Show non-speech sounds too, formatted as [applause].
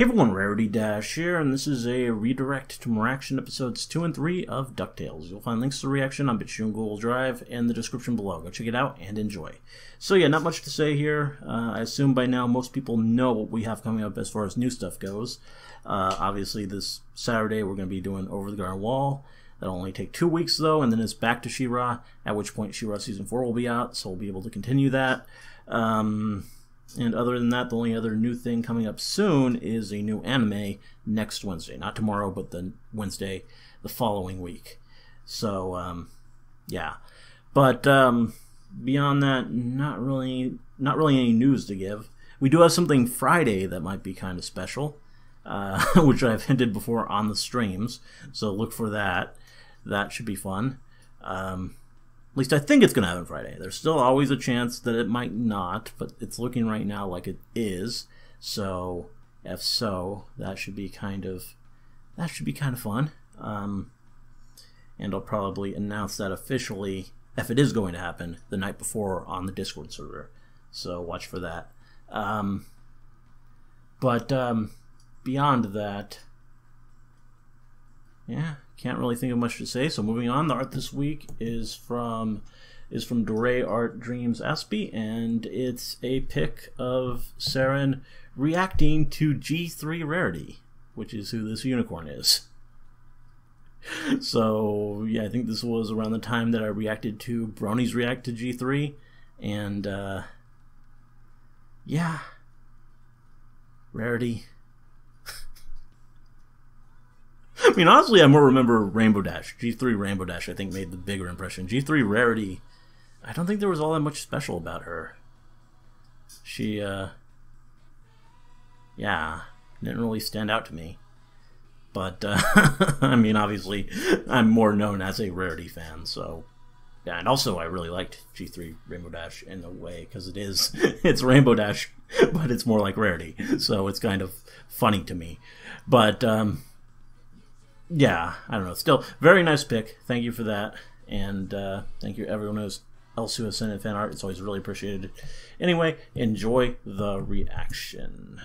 Hey everyone, Rarity Dash here, and this is a redirect to Miraction episodes 2 and 3 of DuckTales. You'll find links to the reaction on BitChute Google Drive in the description below. Go check it out and enjoy. So yeah, not much to say here. Uh, I assume by now most people know what we have coming up as far as new stuff goes. Uh, obviously this Saturday we're going to be doing Over the Garden Wall. That'll only take two weeks though, and then it's back to She-Ra, at which point She-Ra Season 4 will be out, so we'll be able to continue that. Um, and other than that, the only other new thing coming up soon is a new anime next Wednesday. Not tomorrow, but the Wednesday the following week. So, um, yeah. But um, beyond that, not really, not really any news to give. We do have something Friday that might be kind of special, uh, [laughs] which I've hinted before on the streams. So look for that. That should be fun. Um, at least I think it's going to happen Friday. There's still always a chance that it might not, but it's looking right now like it is. So, if so, that should be kind of that should be kind of fun. Um, and I'll probably announce that officially if it is going to happen the night before on the Discord server. So watch for that. Um, but um, beyond that, yeah, can't really think of much to say. So moving on, the art this week is from is from Dorae Art Dreams Aspy, and it's a pic of Saren reacting to G3 Rarity, which is who this unicorn is. [laughs] So yeah, I think this was around the time that I reacted to Bronies react to G3, and uh, yeah, Rarity I mean, honestly, I more remember Rainbow Dash. G3 Rainbow Dash, I think, made the bigger impression. G3 Rarity, I don't think there was all that much special about her. She, uh, yeah, didn't really stand out to me. But, uh, [laughs] I mean, obviously, I'm more known as a Rarity fan, so. Yeah, and also I really liked G3 Rainbow Dash in a way, because it is, [laughs] it's Rainbow Dash, [laughs] but it's more like Rarity, so it's kind of funny to me. But, um, yeah, I don't know. Still, very nice pic. Thank you for that, and uh, thank you everyone who's else who has sent in fan art. It's always really appreciated. Anyway, enjoy the reaction.